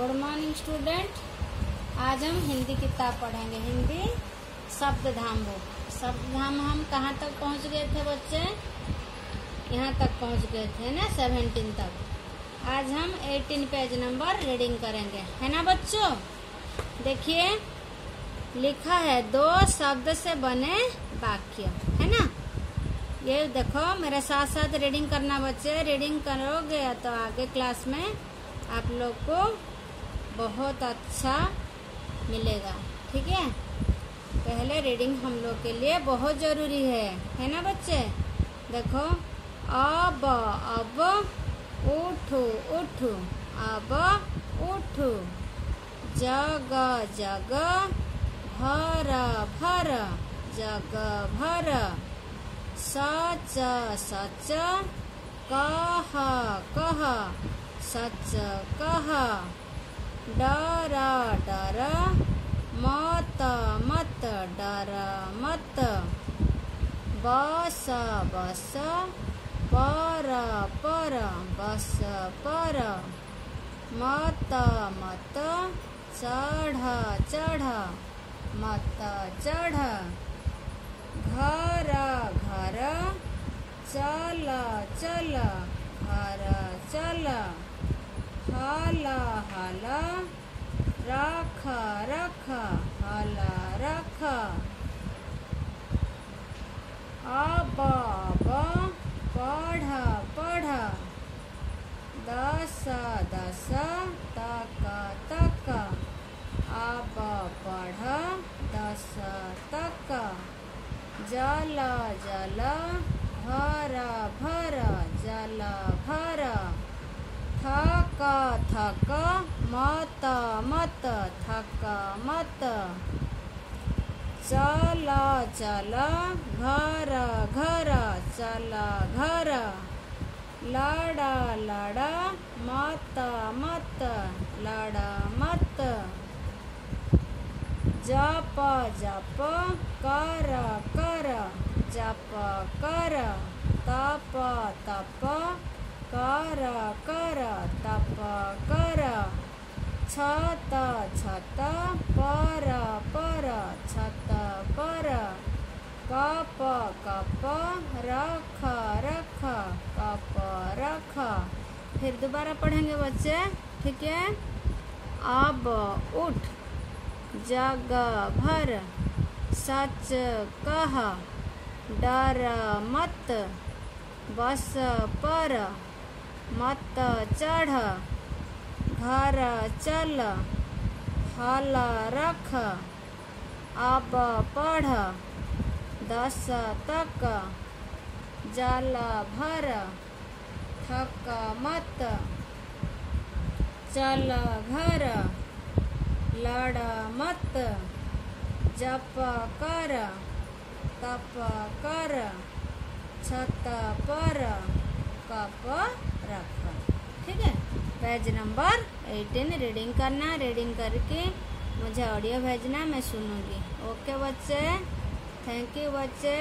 Good morning student आज हम हिंदी किताब पढ़ेंगे। हिंदी शब्द धाम बुक शब्द धाम हम कहाँ तक पहुँच गए थे बच्चे? यहाँ तक पहुँच गए थे ना सेवेंटीन तक। आज हम एटीन पेज नंबर रीडिंग करेंगे। है ना बच्चों? देखिए, लिखा है, दो शब्द से बने वाक्य। है ना? ये देखो, मेरे साथ साथ रीडिंग करना बच्चे। रीडिंग करोगे तो आगे क्लास में आप लोग को बहुत अच्छा मिलेगा, ठीक है? पहले रीडिंग हम लोग के लिए बहुत ज़रूरी है है ना बच्चे? देखो, अब अब, उठो उठो, अब, उठो। जग जग, भर भर, जग, भर। सच सच, कह कह। सच, कह। डर डर, मत मत, डर, मत। बस बस, पर पर, बस, पर। मत मत, चढ़ चढ़, मत, चढ़। घर घर, चल चल, घर, चल। हल, रख रख, हल, रख। अब अब पढ़ पढ़। दस दस, तक तक। अब पढ़, दस, तक। जल जल, भरा, भर, जल, भरा। थक थक मत मत थक, मत। चल चल, घर घर, चल, घर। लड़ लड़, मत मत, लड़, मत। जप जप, कर कर। जप, कर, तप तप। कर कर, तप, कर। छत छत, पर पर, छत, पर। कप कप, रख रख, कप, रख। फिर दोबारा पढ़ेंगे बच्चे, ठीक है? अब उठ, जग भर, सच कह, डर मत, बस पर मत चढ़। घर चल, हल रख। अब पढ़, दस तक। जल भर, थक मत। चल घर, लड़ मत। जप कर, तप कर। छत पर, कप रख। ठीक है? पेज नंबर एटीन रीडिंग करना रीडिंग करके मुझे ऑडियो भेजना, मैं सुनूँगी। ओके बच्चे? थैंक यू बच्चे।